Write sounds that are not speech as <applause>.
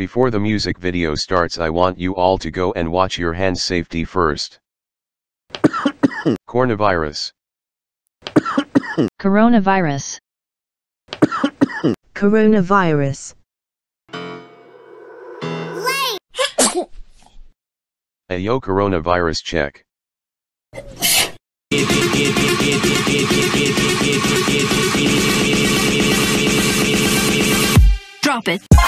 Before the music video starts I want you all to go and watch your hand safety first. <coughs> Coronavirus. Coronavirus. <coughs> Coronavirus. Ayo coronavirus check. Drop it.